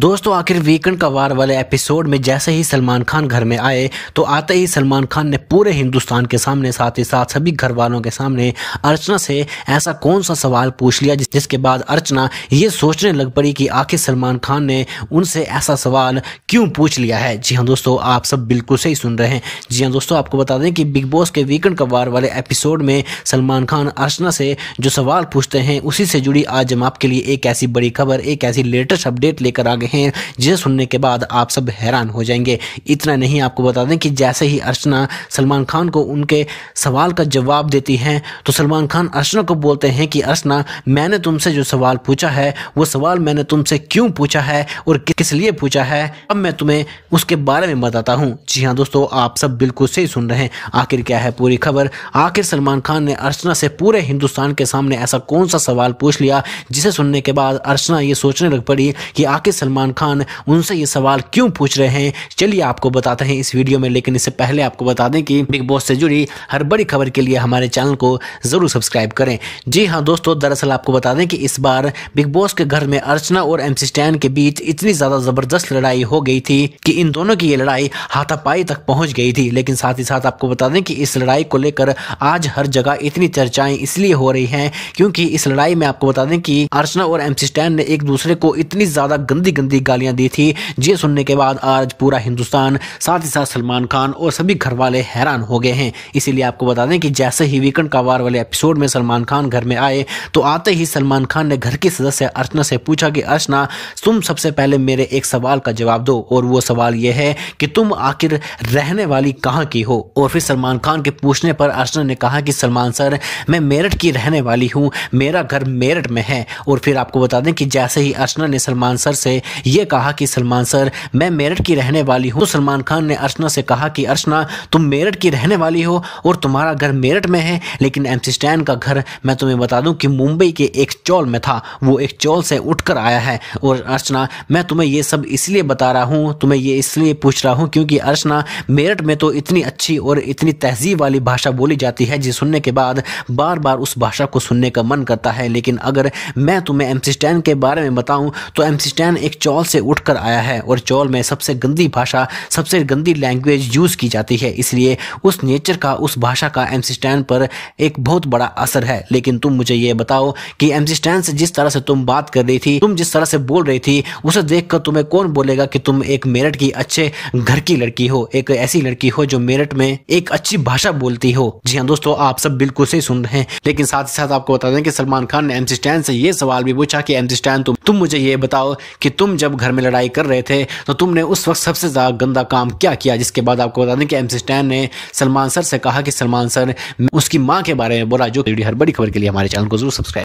दोस्तों, आखिर वीकेंड का वार वाले एपिसोड में जैसे ही सलमान खान घर में आए तो आते ही सलमान खान ने पूरे हिंदुस्तान के सामने, साथ ही साथ सभी घर वालों के सामने अर्चना से ऐसा कौन सा सवाल पूछ लिया जिसके बाद अर्चना ये सोचने लग पड़ी कि आखिर सलमान खान ने उनसे ऐसा सवाल क्यों पूछ लिया है? जी हाँ दोस्तों, आप सब बिल्कुल सही सुन रहे हैं। जी हाँ दोस्तों, आपको बता दें कि बिग बॉस के वीकेंड का वार वाले एपिसोड में सलमान खान, अर्चना से जो सवाल पूछते हैं, उसी से जुड़ी आज हम आपके लिए एक ऐसी बड़ी खबर, एक ऐसी लेटेस्ट अपडेट लेकर आ गए हैं। जिसे सुनने के बाद आप सब हैरान हो जाएँगे। इतना नहीं, आपको बता दें कि जैसे ही अर्चना सलमान खान को उनके सवाल का जवाब देती हैं तो सलमान खान अर्चना को बोलते हैं कि, अर्चना, मैंने तुमसे जो सवाल पूछा है, वो सवाल मैंने तुमसे क्यों पूछा है और किस लिए पूछा है, अब मैं तुम्हें उसके बारे में बताता हूँ। जी हाँ दोस्तों, आप सब बिल्कुल सही सुन रहे हैं। आखिर क्या है पूरी खबर? आखिर सलमान खान ने अर्चना से पूरे हिंदुस्तान के सामने ऐसा कौन सा सवाल पूछ लिया, जिसे सुनने के बाद अर्चना ये सोचने लग पड़ी कि आखिर सलमान खान उनसे ये सवाल क्यों पूछ रहे हैं? चलिए आपको बताते हैं इस वीडियो में, लेकिन इससे पहले आपको बता दें कि बिग बॉस से जुड़ी हर बड़ी खबर के लिए हमारे चैनल को ज़रूर सब्सक्राइब करें। जी हाँ दोस्तों, दरअसल आपको बता दें कि इस बार बिग बॉस के घर में अर्चना और एमसी स्टैन के बीच इतनी ज़्यादा ज़बरदस्त लड़ाई हो गई थी कि इन दोनों की ये लड़ाई हाथापाई तक पहुँच गई थी। लेकिन साथ ही साथ आपको बता दें कि इस लड़ाई को लेकर आज हर जगह इतनी चर्चाएँ इसलिए हो रही हैं क्योंकि इस लड़ाई में आपको बता दें कि अर्चना और एमसी स्टैन ने एक दूसरे को इतनी ज़्यादा गंदी गंदी गालियाँ दी थी। ये सुनने के बाद आज पूरा हिंदुस्तान, साथ ही साथ सलमान खान और सभी घर वाले हैरान हो गए हैं। इसीलिए आपको बता दें कि जैसे ही वीकेंड का वार वाले एपिसोड में सलमान खान घर में आए तो आते ही सलमान खान ने घर की सदस्य अर्चना से पूछा कि, अर्चना, तुम सबसे पहले मेरे एक सवाल का जवाब दो। और वो सवाल यह है कि, तुम आखिर रहने वाली कहाँ की हो? और फिर सलमान खान के पूछने पर अर्चना ने कहा कि, सलमान सर, मैं मेरठ की रहने वाली हूँ। मेरा घर मेरठ में है। और फिर आपको बता दें कि जैसे ही अर्चना ने सलमान सर से ये कहा कि, सलमान सर, मैं मेरठ की रहने वाली हूँ। तो सलमान खान ने अर्चना से कहा कि, अर्चना, तुम मेरठ की रहने वाली हो और तुम्हारा घर मेरठ में है, लेकिन एमसी स्टैन का घर मैं तुम्हें बता दूँ कि मुंबई के एक चौल में था। वो एक चौल से उठकर आया है और अर्चना, मैं तुम्हें ये सब इसलिए बता रहा हूँ, तुम्हें ये इसलिए पूछ रहा हूँ क्योंकि अर्चना, मेरठ में तो इतनी अच्छी और इतनी तहजीब वाली भाषा बोली जाती है, जिसे सुनने के बाद बार बार उस भाषा को सुनने का मन करता है। लेकिन अगर मैं तुम्हें एमसी स्टैन के बारे में बताऊँ तो एमसी स्टैन एक चौल से उठकर आया है और चौल में सबसे गंदी भाषा, सबसे गंदी लैंग्वेज यूज़ की जाती है। इसलिए उस नेचर का, उस भाषा का स्टैन पर एक बहुत बड़ा असर है। लेकिन तुम मुझे ये बताओ कि से जिस तरह से तुम बात कर रही थी, तुम जिस तरह से बोल रही थी, उसे देखकर तुम्हें कौन बोलेगा कि तुम एक मेरठ की अच्छे घर की लड़की हो, एक ऐसी लड़की हो जो मेरठ में एक अच्छी भाषा बोलती हो। जी हाँ दोस्तों, आप सब बिल्कुल सही सुन रहे हैं। लेकिन साथ ही साथ आपको बता दें कि सलमान खान ने एमसी स्टैन से ये सवाल भी पूछा कि एमसी स्टैन तुम तुम मुझे ये बताओ कि तुम जब घर में लड़ाई कर रहे थे तो तुमने उस वक्त सबसे ज़्यादा गंदा काम क्या किया, जिसके बाद आपको बता दें कि एम स्टैन ने सलमान सर से कहा कि सलमान सर उसकी माँ के बारे में बोला, जो हर बड़ी खबर के लिए हमारे चैनल को ज़रूर सब्सक्राइब